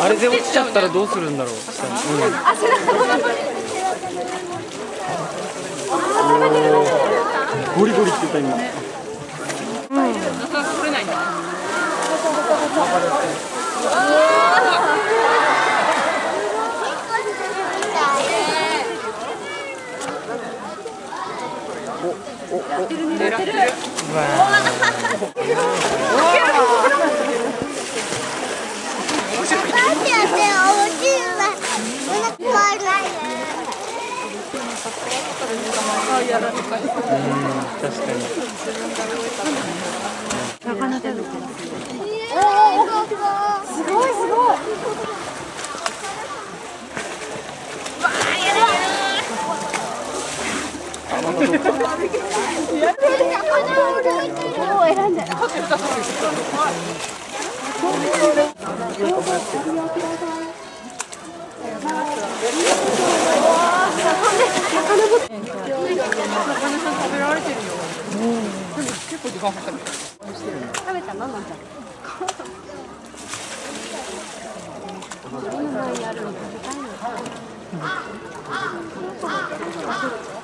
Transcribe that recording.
あれで落ちちゃったらどうするんだろう。ゴリゴリって言った今。確かに。すごいすごい選んだ食べたのなんだ目の前にあるの食べたいの